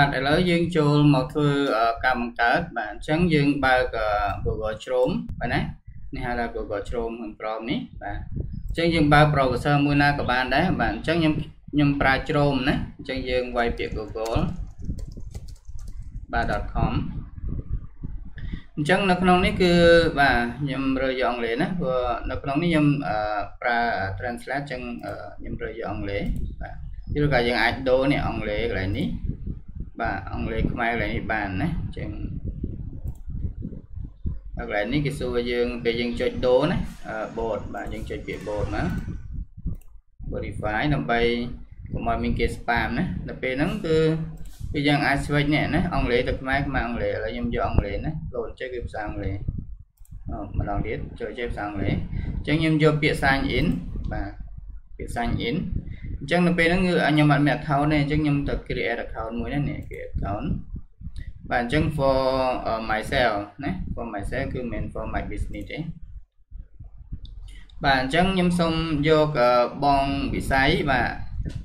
បាទឥឡូវយើងចូលមកធ្វើការបង្កើតបាទអញ្ចឹងយើងបើក Google Chrome បាទណានេះហៅថា Google Chrome ខាងក្រោមនេះបាទអញ្ចឹងយើងបើក browser មួយណាក៏បានដែរបាទអញ្ចឹងខ្ញុំខ្ញុំប្រើ Chrome ណាអញ្ចឹងយើងវាយពាក្យ Google បាទ .com អញ្ចឹងនៅក្នុងនេះគឺបាទខ្ញុំរើយកអង់គ្លេសណាព្រោះនៅក្នុងនេះខ្ញុំប្រើ translate អញ្ចឹងខ្ញុំរើយកអង់គ្លេសបាទឬក៏យើងអាចដូរនេះអង់គ្លេសកន្លែងនេះ បាទអង់គ្លេសខ្មែរកន្លែងនេះបានណាអញ្ចឹងកន្លែងនេះគេសួរយើងពេលយើងចុចដូរណា board បាទយើងចុចពាក្យ board មក verify ដើម្បីកុំឲ្យមានគេ spam ណាដល់ពេលហ្នឹងគឺគឺយើងអាច switch នេះណាអង់គ្លេសទៅខ្មែរខ្មែរអង់គ្លេសឥឡូវខ្ញុំយកអង់គ្លេសណាលោតចេះគឺភាសាអង់គ្លេសម្ដងទៀតចូលចេះភាសាអង់គ្លេសអញ្ចឹងខ្ញុំយកពាក្យ sign in បាទពាក្យ sign in អ ញ្ចឹងនៅពេលហ្នឹងគឺខ្ញុំអត់មាន account ទេអញ្ចឹងខ្ញុំទៅ create account មួយណានេះ create account បាទអញ្ចឹង for uh, myself ណា for myself គឺមិន for my business ទេបាទអញ្ចឹងខ្ញុំសូមយកបងវិស័យបាទ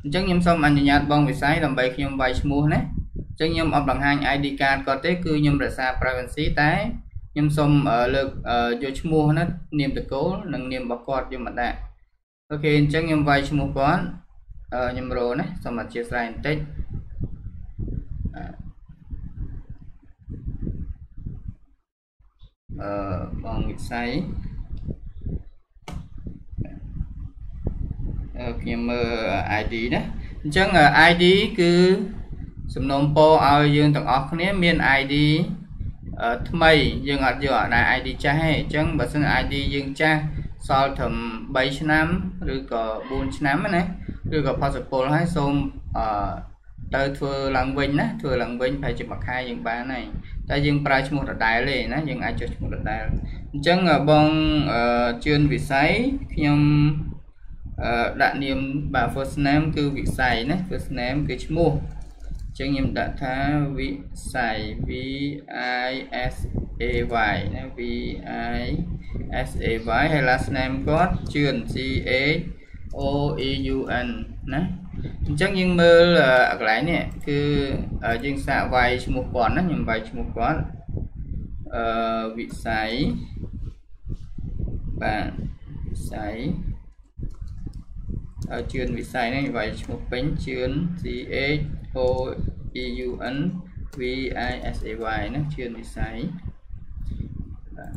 អញ្ចឹងខ្ញុំសូមអនុញ្ញាតបងវិស័យដើម្បីខ្ញុំវាយឈ្មោះណាអញ្ចឹងខ្ញុំអត់បង្ហាញ ID card គាត់ទេគឺខ្ញុំរក្សា privacy តែខ្ញុំសូមលើកយកឈ្មោះណានាមតកូលនិងនាមរបស់គាត់យកមកដាក់អូខេអញ្ចឹងខ្ញុំវាយឈ្មោះគាត់ ខ្ញុំរោណាសូមអធិស្ឋានបន្តិចអឺបងវិស័យខ្ញុំមើល ID ណាអញ្ចឹង ID គឺសំណូមពរឲ្យយើងទាំងអស់គ្នាមាន ID ថ្មីយើងអត់យកអា ID ចាស់ទេអញ្ចឹងបើសិន ID យើងចាស់សល់ត្រឹម3ឆ្នាំឬក៏4ឆ្នាំណា ឬក៏ផុតសពលហើយសូមអឺទៅធ្វើឡើងវិញណាធ្វើឡើងវិញប្រហែលជាមួយខែយើងបានហើយតែយើងប្រើឈ្មោះដដែលទេណាយើងអាចចុះឈ្មោះដដែលអញ្ចឹងបងជឿនវិស័យខ្ញុំអឺដាក់នាមបាទ first name គឺវិស័យណា first name គឺឈ្មោះអញ្ចឹងខ្ញុំដាក់ថាវិស័យ V I S A Y ណា V I S A Y ហើយ last name គាត់ជឿន C H O E U N ណាអញ្ចឹងយើងមើលកន្លែងនេះគឺយើងសាកវាយឈ្មោះគាត់ណាខ្ញុំវាយឈ្មោះគាត់អឺវិស័យបាទវិស័យជឿនវិស័យនេះវាយឈ្មោះពេញជឿន C H O E U N V I S A Y ណាជឿនវិស័យបាទ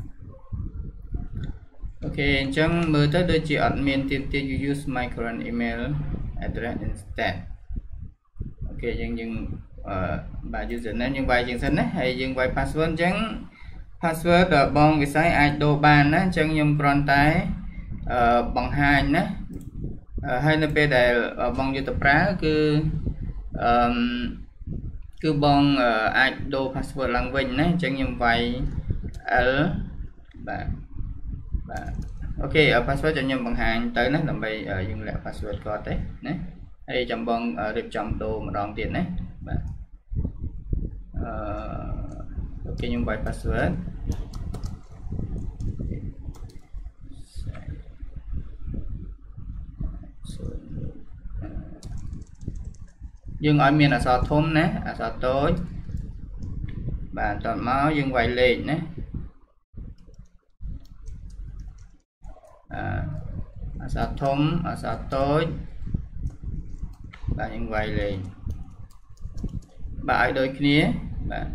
អូខេអញ្ចឹងមើលទៅដូចជាអត់មានទៀតទៀត you use my current email address instead អូខេយើងយើងអឺបាទ username យើងវាយជាងសិនណាហើយយើងវាយ password អញ្ចឹង password បងវិស័យអាចដូរបានណាអញ្ចឹងខ្ញុំគ្រាន់តែអឺបង្ហាញណាហើយនៅពេលដែលបងយកទៅប្រើគឺអឺគឺបងអាចដូរ password ឡើងវិញណាអញ្ចឹងខ្ញុំវាយ L បាទ បាទអូខេ password ចាំខ្ញុំបង្ហាញទៅណាដើម្បីយើងលាក់ password គាត់ទេណាហើយចាំបងរៀបចំដូរម្ដងទៀតណាបាទអឺអូខេខ្ញុំវាយ password យើងឲ្យមានអក្សរធំណាអក្សរតូចបាទតមកយើងវាយលេខណា អក្សរធំអក្សរតូចបាទយើងវាយលេខបាទឲ្យដូចគ្នាបាទ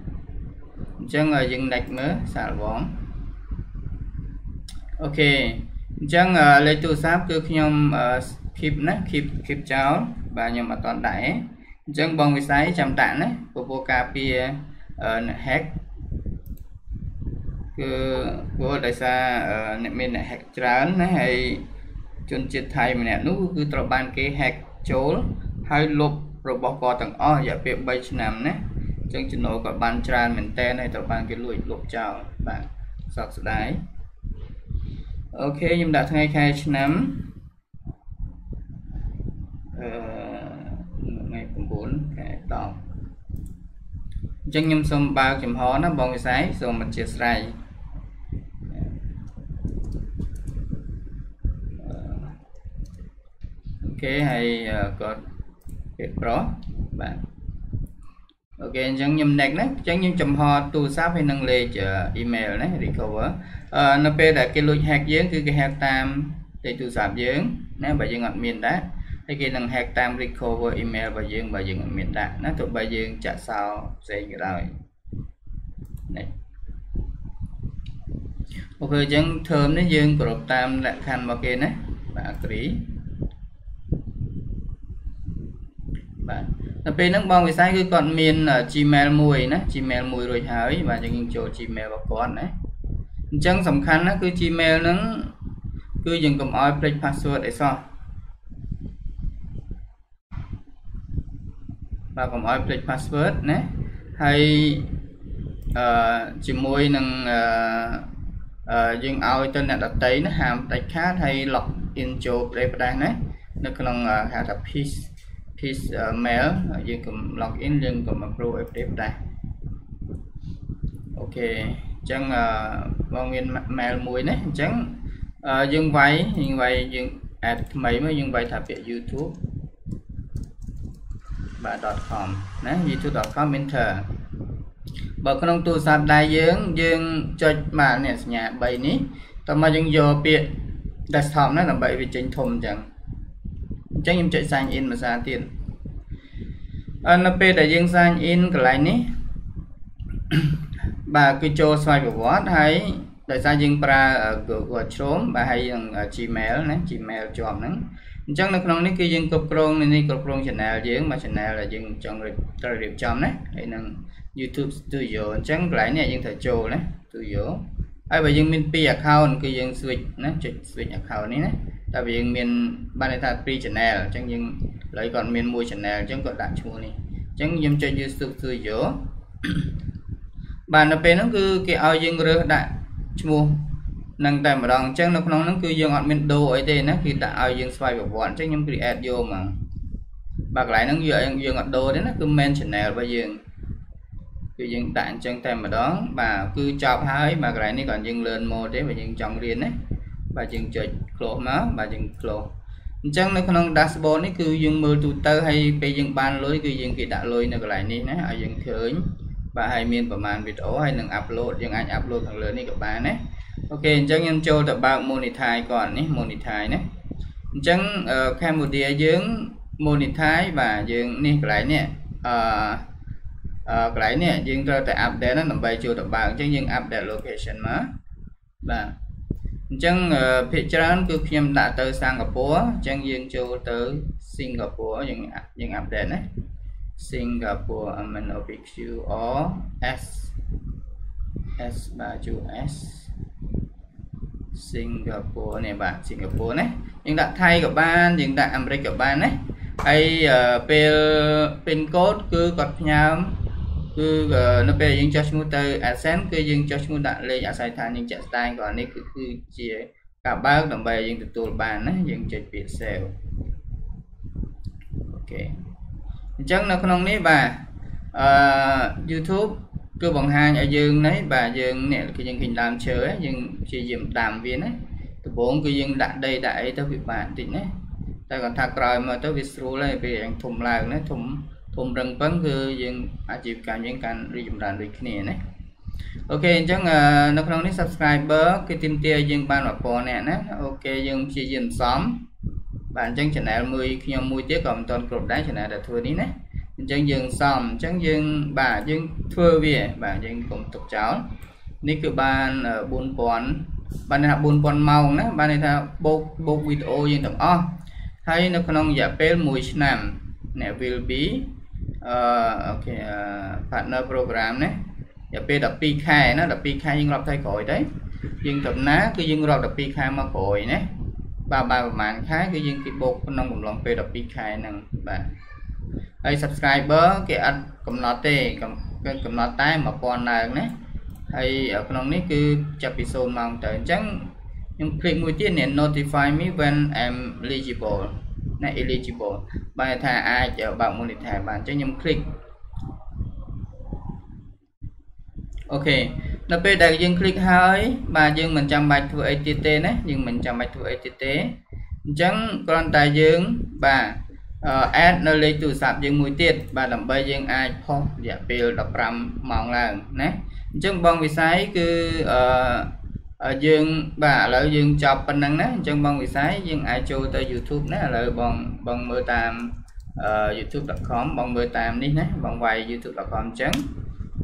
អញ្ចឹងយើង next មើលសាកល្បងអូខេអញ្ចឹងលេខទូរស័ព្ទគឺខ្ញុំ keep ណា keep keep ចោលបាទខ្ញុំអត់តន់ដាក់ទេអញ្ចឹងបងវិស័យចាំដាក់ណាពពោះការពារ hack គឺព្រោះដោយសារអ្នកមានអ្នក hack ច្រើនណាហើយ ជនជាតិថៃម្នាក់នោះគឺត្រូវបានគេ hack ចូលហើយលុបរបស់គាត់ទាំងអស់រយៈពេល3ឆ្នាំណាអញ្ចឹងចំណូលគាត់បានច្រើនមែនតើហើយត្រូវបានគេលួចលុបចោលបាទសោកស្ដាយអូខេខ្ញុំដាក់ថ្ងៃខែឆ្នាំអឺថ្ងៃ9ខែ10អញ្ចឹងខ្ញុំសូមបើកចំហណាបងវិស័យសូមអធិស្ឋាន អូខេហើយគាត់ពេលប្រុសបាទអូខេអញ្ចឹងខ្ញុំ next ណាអញ្ចឹងខ្ញុំចំហទូរស័ព្ទហើយនឹងលេខ email ណា recover អឺនៅពេលដែលគេលួច hack យើងគឺគេ hack តាមលេខទូរស័ព្ទយើងណាបើយើងអត់មានដែរហើយគេនឹង hack តាម recover email របស់យើងបើយើងអត់មានដាក់ណាទោះបីយើងចាក់សោផ្សេងក៏ដោយនេះអូខេអញ្ចឹង term នេះយើងគោរពតាមលក្ខខណ្ឌរបស់គេណាបាទ agree បាទដល់ពេលហ្នឹងបងវិស័យគឺគាត់មាន Gmail មួយណា Gmail មួយរួចហើយបាទយើងចូល Gmail របស់គាត់ណាអញ្ចឹងសំខាន់ណាគឺ Gmail ហ្នឹងគឺយើងកុំឲ្យភ្លេច password អីសោះបាទកុំឲ្យភ្លេច password ណាហើយអឺជាមួយនឹងអឺយើងឲ្យទៅអ្នកដតីណាហាមដាច់ខាតហើយ log in ចូលប្រេផ្ដាស់ណានៅក្នុងហៅថា piece piece mail យើងកុំ log in យើងកុំ approve ឲ្យប្រេផ្ដាស់អូខេអញ្ចឹងបងមាន mail មួយណាអញ្ចឹងយើងវាយយើងវាយយើង add ថ្មីមកយើងវាយថាពាក្យ YouTube បាទ .com ណា youtube.com enter បើក្នុងទូរស័ព្ទដៃយើងយើងចុចបាទនេះសញ្ញា3នេះតើមកយើងយកពាក្យ desktop ណាដើម្បីវាចេញធំអញ្ចឹង អញ្ចឹងខ្ញុំចុច sign in ភាសាទៀតអឺនៅពេលដែលយើង sign in កន្លែងនេះបាទគឺចូលស្វ័យប្រវត្តិហើយដោយសារយើងប្រើ Google Chrome បាទហើយនឹង Gmail ណា Gmail ជាប់ហ្នឹងអញ្ចឹងនៅក្នុងនេះគឺយើងគ្រប់គ្រងនេះគ្រប់គ្រង channel យើងមក channel ដែលយើងចង់ត្រូវរៀបចំណាហើយនឹង YouTube Studio អញ្ចឹងកន្លែងនេះយើងត្រូវចូលណា Studio ហើយបើយើងមាន2 account គឺយើង switch ណាចុច switch account នេះណា តែបើយើងមានបានន័យថា2 channel អញ្ចឹងយើងឥឡូវគាត់មានមួយ channel អញ្ចឹងគាត់ដាក់ឈ្មោះនេះអញ្ចឹងខ្ញុំចុច YouTube Studio បាទនៅពេលហ្នឹងគឺគេឲ្យយើងរើសដាក់ឈ្មោះនឹងតែម្ដងអញ្ចឹងនៅក្នុងហ្នឹងគឺយើងអត់មានដូរអីទេណាគឺដាក់ឲ្យយើងស្វ័យប្រវត្តិអញ្ចឹងខ្ញុំ create យកមកបាទកន្លែងហ្នឹងយើងយើងអត់ដូរទេណាគឺ main channel របស់យើងគឺយើងដាក់អញ្ចឹងតែម្ដងបាទគឺចប់ហើយបាទកន្លែងនេះគាត់យើង learn more ទេបើយើងចង់រៀនណា បាទយើងចុច close មកបាទយើង close អញ្ចឹងនៅក្នុង dashboard នេះគឺយើងមើលទូទៅហើយពេលយើងបានលុយគឺយើងគេដាក់លុយនៅកន្លែងនេះណាឲ្យយើងឃើញបាទហើយមានប្រមាណវីដេអូហើយនឹង upload យើងអាច upload ខាងលើនេះក៏បានណាអូខេអញ្ចឹងខ្ញុំចូលទៅបើក monetize គាត់នេះ monetize ណាអញ្ចឹង Cambodia យើង monetize បាទយើងនេះកន្លែងនេះអឺអឺកន្លែងនេះយើងត្រូវតែ update ណាដើម្បីចូលទៅបើកអញ្ចឹងយើង update location មកបាទ អញ្ចឹងភាគច្រើនគឺខ្ញុំដាក់ទៅសិង្ហបុរីអញ្ចឹងយើងចូលទៅសិង្ហបុរីយើងយើង update ណា Singapore MNOPQ or S S បាទ US សិង្ហបុរីនេះបាទសិង្ហបុរីណាយើងដាក់ថៃក៏បានយើងដាក់អាមេរិកក៏បានណាហើយពេល pin code គឺគាត់ផ្ញើ គឺនៅពេលយើងចុះឈ្មោះទៅ AdSense គឺយើងចុះឈ្មោះដាក់លេខអាស័យដ្ឋានយើងចាក់ស្ដែងក៏នេះគឺគឺជាការបើកដើម្បីយើងទទួលបានណាយើងចុចពាក្យ save អូខេអញ្ចឹងនៅក្នុងនេះបាទអឺ YouTube គឺបង្ហាញឲ្យយើងនេះបាទយើងនេះគឺយើងឃើញដើមឈើយើងព្យាយាមដាំវាណាដំបូងគឺយើងដាក់ដីដាក់អីទៅវាបានតិចណាតែគាត់ថាក្រោយមកទៅវាស្រួលហើយពេលយ៉ាងធំឡើងណាធំ ធំរឹងពឹងគឺយើងអាជីវកម្មយើងកាន់រីកចម្រើនដូចគ្នាណាអូខេអញ្ចឹងនៅក្នុងនេះ subscriber គេទីមទាយើងបាន1000នាក់ណាអូខេយើងព្យាយាមសំបាទអញ្ចឹង channel មួយខ្ញុំមួយទៀតក៏មិនទាន់គ្រប់ដែរ channel ដែលធ្វើនេះណាអញ្ចឹងយើងសំអញ្ចឹងយើងបាទយើងធ្វើវាបាទយើងកុំទុកចោលនេះគឺបាន4000បានថា4000ម៉ោងណាបានន័យថាបូកបូកវីដេអូយើងទាំងអស់ហើយនៅក្នុងរយៈពេល1ឆ្នាំអ្នក will be អឺអូខេ partner program ណារយៈពេល12ខែណា12ខែយើងរាប់ថ្ងៃក្រោយទៅយើងដំណើរគឺយើងរាប់12ខែមកក្រោយណាបាទបាទប្រហែលខែគឺយើងគេបូកក្នុងកំឡុងពេល12ខែហ្នឹងបាទហើយ subscriber គេអត់កំណត់ទេគេកំណត់តែ1000ឡើងណាហើយក្នុងនេះគឺចាប់ពី0ម៉ោងទៅអញ្ចឹងខ្ញុំ click មួយទៀតនេះ notify me when I'm eligible ណា eligible បើថាអាចបើក monetize បានអញ្ចឹងខ្ញុំ click អូខេដល់ពេលដែលយើង click ហើយបាទយើងមិនចាំបាច់ធ្វើអីទៀតទេណាយើងមិនចាំបាច់ធ្វើអីទៀតទេអញ្ចឹងគ្រាន់តែយើងបាទ add នៅលេខទូរស័ព្ទយើងមួយទៀតបាទដើម្បីយើងអាចផុសរយៈពេល15ម៉ោងឡើងណាអញ្ចឹងបងវិស័យគឺអឺ យើងបាទឥឡូវយើងចប់ប៉ុណ្ណឹងណាអញ្ចឹងបងវិស័យយើងអាចចូលទៅ YouTube ណាឥឡូវបងបងមើលតាម youtube.com បងមើលតាមនេះណាបងវាយ youtube.com អញ្ចឹង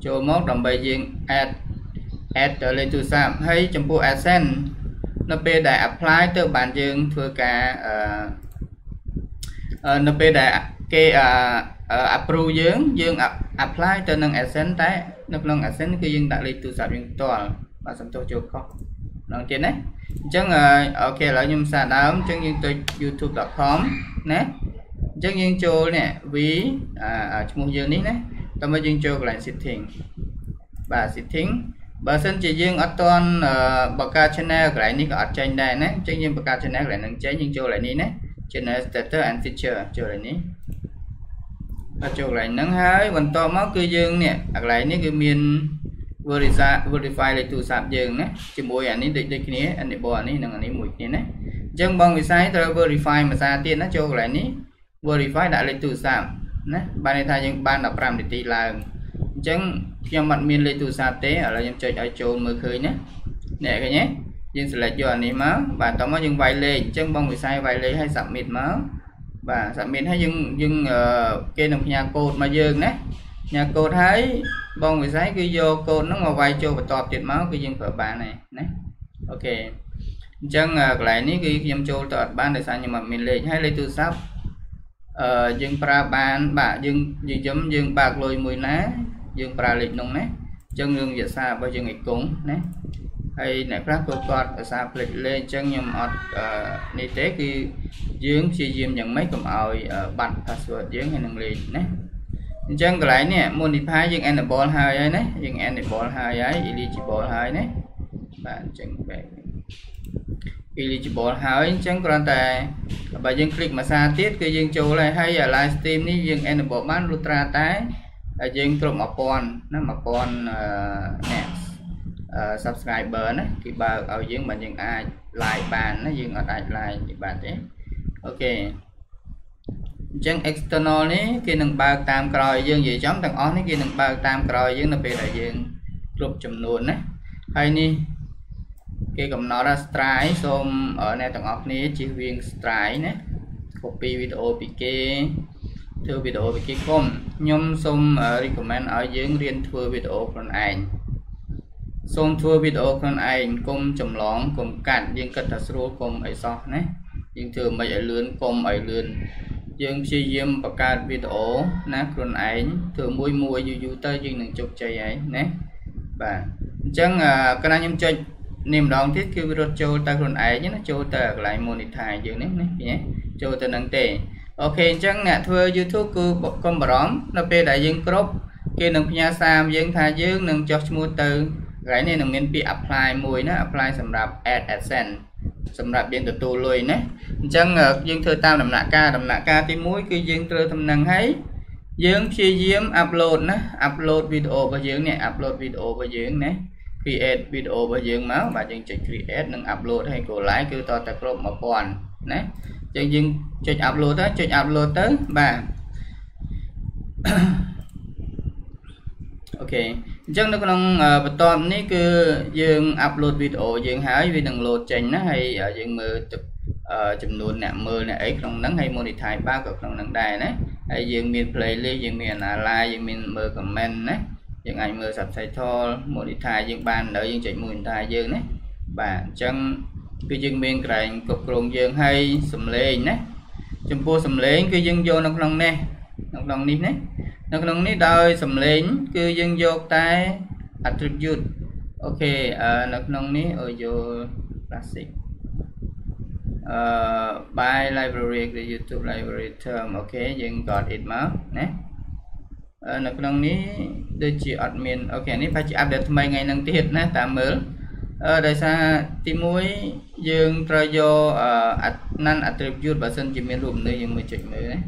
ចូលមកដើម្បីយើង add add ទៅលេខទូរស័ព្ទហើយចំពោះ AdSense នៅពេលដែល apply ទៅបានយើងធ្វើការអឺនៅពេលដែលគេ approve យើងយើង apply ទៅនឹង AdSense តែនៅក្នុង AdSense គឺយើងដាក់លេខទូរស័ព្ទយើងផ្ទាល់បាទសំទោសចូលខុស ម្ដងទៀតណាអញ្ចឹងអូខេឥឡូវខ្ញុំសារដើមអញ្ចឹងយើងទៅ youtube.com ណាអញ្ចឹងយើងចូលនេះ v ឈ្មោះយើងនេះណាតើមកយើងចូលកន្លែង setting បាទ setting បើសិនជាយើងអត់ទាន់បង្កើត channel កន្លែងនេះក៏អត់ចេញដែរណាអញ្ចឹងយើងបង្កើត channel កន្លែងហ្នឹងចេញយើងចូលកន្លែងនេះណា channel status and feature ចូលកន្លែងនេះដល់ចូលកន្លែងហ្នឹងហើយបន្តមកគឺយើងនេះកន្លែងនេះគឺមាន verify verify លេខទូរស័ព្ទយើងណាជាមួយអានេះដូចដូចគ្នា enable អានេះនិងអានេះមួយគ្នាណាអញ្ចឹងបងវិស័យត្រូវ verify មួយសារទៀតណាចូលកន្លែងនេះ verify ដាក់លេខទូរស័ព្ទណាបានន័យថាយើងបាន15នាទីឡើងអញ្ចឹងខ្ញុំអត់មានលេខទូរស័ព្ទទេឥឡូវខ្ញុំចុចឲ្យចូលមើលឃើញណាអ្នកឃើញទេយើង select យកអានេះមកបាទតោះមកយើងវាយលេខអញ្ចឹងបងវិស័យវាយលេខឲ្យ submit មកបាទ submit ហើយយើងយើងគេនឹងផ្ញើកូដមកយើងណាផ្ញើកូដហើយបងវិស័យគឺយកកូដហ្នឹងមកវាយចូលបន្ទាប់ទៀតមកគឺយើងប្រើបានហើយណាអូខេអញ្ចឹងកន្លែងនេះគឺខ្ញុំចូលទៅអត់បានដោយសារខ្ញុំអត់មានលេខហើយលេខទូរស័ព្ទអឺយើងប្រើបានបាទយើងយើងយំយើងបើកលុយមួយណា យើងប្រើលេខនោះណាអញ្ចឹងយើងរក្សារបស់យើងឲ្យគង់ណាហើយអ្នកខ្លះក៏គាត់ភាសាផ្លេចលេខអញ្ចឹងខ្ញុំអត់នេះទេគឺយើងព្យាយាមយ៉ាងម៉េចកុំឲ្យបាត់ password យើងហើយនឹងលេខណា អញ្ចឹងកន្លែងនេះ modify យើង enable ហើយហើយណាយើង enable ហើយហើយ eligible ហើយណាបាទអញ្ចឹងបែប eligible ហើយអញ្ចឹងគ្រាន់តែបើយើង click មួយសារទៀតគឺយើងចូលហើយហើយ align steam នេះយើង enable បានលុះត្រាតែយើងត្រឹម1000ណា1000អ្នក subscriber ណាគេបើកឲ្យយើងបើយើងអាច live បានណាយើងអត់អាច live បានទេអូខេ អញ្ចឹង external នេះគេនឹងបើកតាមក្រោយយើងនិយាយចំទាំងអស់នេះគេនឹងបើកតាមក្រោយយើងនៅពេលដែលយើងគ្រប់ចំនួនណាហើយនេះគេកំណត់ថា strike សូមអ្នកទាំងអស់គ្នាជៀសវាង strike ណា copy វីដេអូពីគេធ្វើវីដេអូពីគេគុំខ្ញុំសូម recommend ឲ្យយើងរៀនធ្វើវីដេអូខ្លួនឯងសូមធ្វើវីដេអូខ្លួនឯងគុំចម្លងគុំកាត់យើងគិតថាស្រួលគុំអីសោះណាយើងធ្វើមិនឲ្យលឿនគុំឲ្យលឿន យើងព្យាយាមបង្កើតវីដេអូណាខ្លួនឯងធ្វើមួយមួយយូរយូរទៅយើងនឹងជោគជ័យហើយណាបាទអញ្ចឹងកណ្ដាខ្ញុំចុចនេះម្ដងទៀតគឺវារត់ចូលទៅខ្លួនឯងណាចូលទៅកន្លែង monetize យើងនេះណាចូលទៅនឹងទេអូខេអញ្ចឹងអ្នកធ្វើ YouTube គឺកុំបារម្ភនៅពេលដែលយើងគ្រប់គេនឹងផ្ញើសារយើងថាយើងនឹងចុះឈ្មោះទៅកន្លែងនេះនឹងមានពាក្យ apply មួយណា apply សម្រាប់ ad AdSense សម្រាប់យើងទទួលលុយណាអញ្ចឹងយើងធ្វើតាមដំណាក់កាលដំណាក់កាលទី1គឺយើងត្រូវតំណែងឲ្យយើងព្យាយាម upload ណា upload វីដេអូរបស់យើងនេះ upload វីដេអូរបស់យើងណា create វីដេអូរបស់យើងមកបាទយើងចុច create និង upload ឲ្យ go live គឺតតែគ្រប់1000ណាចឹងយើងចុច upload ទៅចុច upload ទៅបាទអូខេ អញ្ចឹងនៅក្នុងបន្ទាប់នេះគឺយើង upload វីដេអូយើងហើយវានឹង load ចេញណាហើយយើងមើលទឹកចំនួនអ្នកមើលអ្នកអីក្នុងហ្នឹងហើយ monetize បាក៏ក្នុងហ្នឹងដែរណាហើយយើងមាន playlist យើងមាន analyze យើងមានមើល comment ណាយើងអាចមើល subtitle monetize យើងបាននៅយើងចុច monetize យើងណាបាទអញ្ចឹងគឺយើងមានកន្លែងគ្រប់គ្រងយើងហើយសំឡេងណាចំពោះសំឡេងគឺយើងយកនៅក្នុងនេះនៅក្នុងនេះណា នៅក្នុងនេះដោយសំឡេងគឺយើងយកតែ attribute អូខេនៅក្នុងនេះអូយក classic អឺ by library គឺ YouTube library term អូខេយើងកត់ it មកណានៅក្នុងនេះដូចជាអត់មានអូខេនេះប្រហែលជា update ថ្មីថ្ងៃហ្នឹងទៀតណាតាមមើលអឺដោយសារទី1យើងត្រូវយក non attribute បើសិនជាមានរូបនេះយើងមើលចុចមើលណា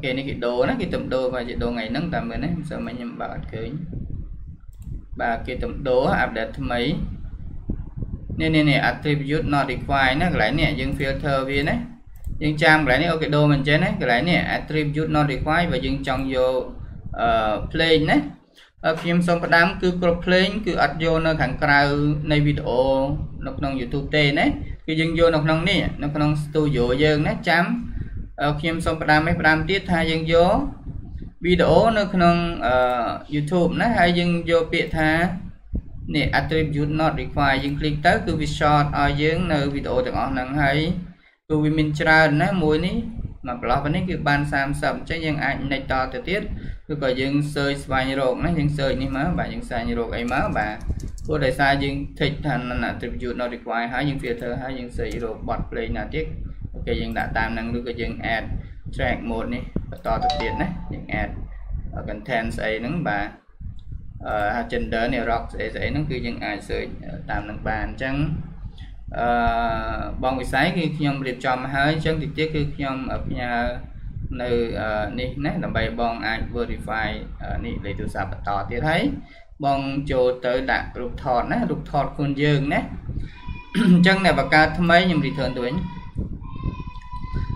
អូខេនេះគេដូរណាគេទំដូរមកជាដូរថ្ងៃហ្នឹងតាមមើលណាមិនសូវមិញខ្ញុំបើកអត់ឃើញបាទគេទំដូរ update ថ្មីនេះនេះនេះ attribute not required ណាកន្លែងនេះយើង filter វាណាយើងចាំកន្លែងនេះអូខេដូមែនចេះណាកន្លែងនេះ attribute not required បើយើងចង់យកអឺ play ណាខ្ញុំសូមផ្ដាំគឺគ្រប់ play គឺអត់យកនៅខាងក្រៅនៃវីដេអូនៅក្នុង YouTube ទេណាគឺយើងយកនៅក្នុងនេះនៅក្នុង studio យើងណាចាំ ខ្ញុំសូមផ្ដាំឲ្យផ្ដាំទៀតថាយើងយកវីដេអូនៅក្នុង YouTube ណាហើយយើងយកពាក្យថានេះ attribute not required យើងคลิกទៅគឺវា short ឲ្យយើងនៅវីដេអូទាំងអស់ហ្នឹងហើយគឺវាមានច្រើនណាមួយនេះមកប្លោះនេះគឺបាន30អញ្ចឹងយើងអាចនិចតទៅទៀតឬក៏យើង search ស្វែងរកណាយើង search នេះមកបាទយើងស្វែងរកអីមកបាទព្រោះដោយសារយើង tick ថា attribute not required ហើយយើង filter ហើយយើង search រក bot play ណាទៀត អូខេយើងដាក់តាមហ្នឹងឬក៏យើង add track mode នេះបន្តទៅទៀតណាយើង add content ស្អីហ្នឹងបាទអឺ gender នេះ rock ស្អីស្អីហ្នឹងគឺយើងអាច search តាមនឹងបានអញ្ចឹងអឺបងវិស័យគឺខ្ញុំរៀបចំហើយអញ្ចឹងទីទៀតគឺខ្ញុំផ្ញើនៅនេះណាដើម្បីបងអាច verify នេះលេខទូរស័ព្ទបន្តទៀតហើយបងចូលទៅដាក់រូបថតណារូបថតខ្លួនយើងណាអញ្ចឹងអ្នកបង្កើតថ្មីខ្ញុំ return ទៅវិញ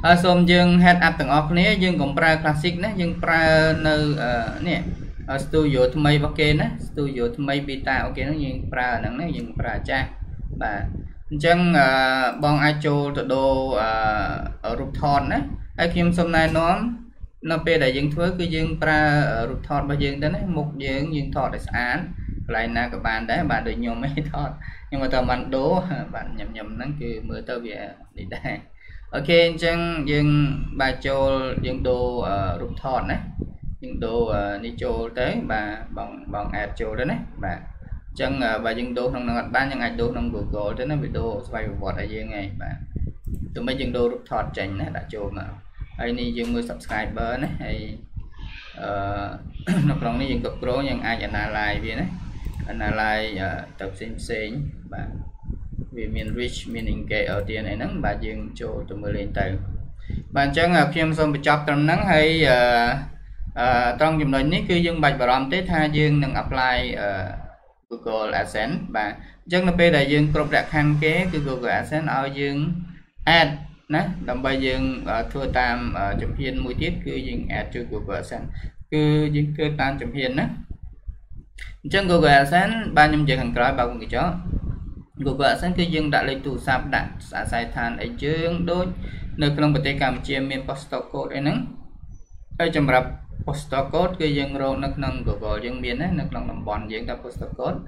ហើយសូមយើង head up ទាំងអស់គ្នាយើងកុំប្រើ classic ណាយើងប្រើនៅនេះ studio ថ្មីរបស់គេណា studio ថ្មី beta អូខេហ្នឹងយើងប្រើហ្នឹងណាយើងប្រើចាស់បាទអញ្ចឹងបងអាចចូលទៅដូររូបថតណាហើយខ្ញុំសូមណែនាំនៅពេលដែលយើងធ្វើគឺយើងប្រើរូបថតរបស់យើងទៅណាមុខយើងយើងថតឲ្យស្អាតកន្លែងណាក៏បានដែរបាទដូចខ្ញុំឯងថតខ្ញុំមកតបានដូរបាទញឹមញឹមហ្នឹងគឺមើលទៅវានេះដែរ អូខេអញ្ចឹងយើងបាទចូលយើងដូររូបថតណាយើងដូរនេះចូលទៅបាទបងបងអេតចូលទៅណាបាទអញ្ចឹងបើយើងដូរក្នុងនឹងអត់បានយើងអាចដូរក្នុង Google ទៅណាវីដេអូស្វ័យប្រវត្តិឲ្យយើងឯងបាទទោះមិនយើងដូររូបថតចេញណាដាក់ចូលមកហើយនេះយើងមើល subscriber ណាហើយអឺនៅក្នុងនេះយើងគ្រប់គ្រងយើងអាច analyze វាណា analyze ទៅផ្សេងផ្សេងបាទ វាមាន reach មាន engage audience អីហ្នឹងបាទយើងចូលទៅមើលលេងទៅបាទអញ្ចឹងខ្ញុំសូមបញ្ចប់ត្រឹមហ្នឹងហើយអឺត្រង់ចំណុចនេះគឺយើងបាច់បារម្ភទេថាយើងនឹង apply Google AdSense បាទអញ្ចឹងនៅពេលដែលយើងគ្រប់លក្ខខណ្ឌគេគឺ Google AdSense ឲ្យយើង add ណាដើម្បីយើងធ្វើតាមជំហានមួយទៀតគឺយើង add ជួយ Google AdSense គឺយើងធ្វើតាមជំហានណាអញ្ចឹង Google AdSense បានខ្ញុំនិយាយខាងក្រោយបើកញ្ចក់ Google AdSense គឺយើងដាក់លេខទូរស័ព្ទដាក់អាស័យដ្ឋានអីយើងដូចនៅក្នុងប្រទេសកម្ពុជាមាន postal code អីហ្នឹងហើយសម្រាប់ postal code គឺយើងរកនៅក្នុង Google យើងមានណានៅក្នុងតំបន់យើងតែ postal code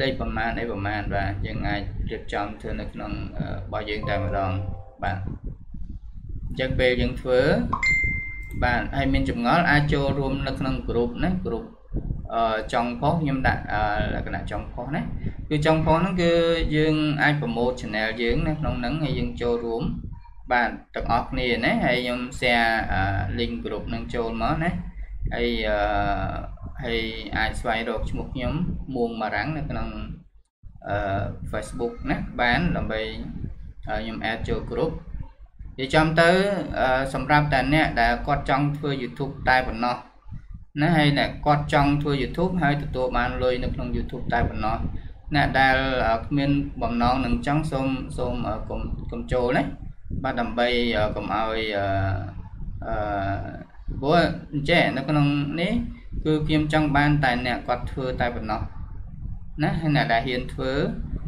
លេខប្រមាណអីប្រមាណបាទយើងអាចរៀបចំធ្វើនៅក្នុងរបស់យើងតែម្ដងបាទអញ្ចឹងពេលយើងធ្វើបាទហើយមានចម្ងល់អាចចូលរួមនៅក្នុង group ណា group អឺ ចុងផុសខ្ញុំដាក់លក្ខណៈចុងផុសណាគឺចុងផុសហ្នឹងគឺយើងអាច promote channel យើងនៅក្នុងហ្នឹងហើយយើងចូលរួមបាទទាំងអស់គ្នាណាហើយខ្ញុំ share link group ហ្នឹងចូលមកណាហើយអឺហើយអាចស្វែងរកឈ្មោះខ្ញុំមួងបារាំងនៅក្នុងអឺ Facebook ណាបានដើម្បីខ្ញុំ add ចូល group និយាយចំទៅសម្រាប់តែអ្នកដែលគាត់ចង់ធ្វើ YouTube តែប៉ុណ្ណោះ ណាហើយអ្នកគាត់ចង់ធ្វើ YouTube ហើយទទួលបានលុយនៅក្នុង YouTube តែប៉ុណ្ណោះអ្នកដែលគ្មានបំណងនឹងចង់សូមសូមកុំកុំចូលណាបាទដើម្បីកុំឲ្យអឺអឺព្រោះអញ្ចឹងនៅក្នុងនេះគឺខ្ញុំចង់បានតែអ្នកគាត់ធ្វើតែប៉ុណ្ណោះណាហើយអ្នកដែលហ៊ានធ្វើ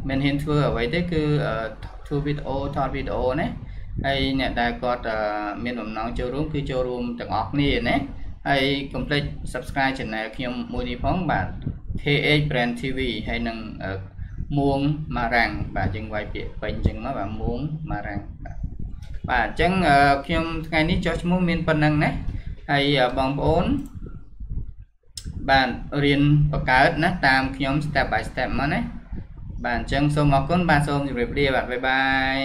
មិនហ៊ានធ្វើអ្វីទេគឺធ្វើវីដេអូថតវីដេអូណាហើយអ្នកដែលគាត់មានបំណងចូលរួមគឺចូលរួមទាំងអស់គ្នាណា ហើយកុំភ្លេច subscribe channel ខ្ញុំមួយនេះផងបាទ KH Brand TV ហើយនឹងមួងម៉ារាំងបាទយើងវាយពាក្យពេញអញ្ចឹងមកបាទមួងម៉ារាំងបាទបាទអញ្ចឹងខ្ញុំថ្ងៃនេះចុះឈ្មោះមានប៉ុណ្ណឹងណាហើយបងប្អូនបាទរៀនបង្កើតណាតាមខ្ញុំ step by step មកណាបាទអញ្ចឹងសូមអរគុណបាទសូមជម្រាបលាបាទបាយបាយ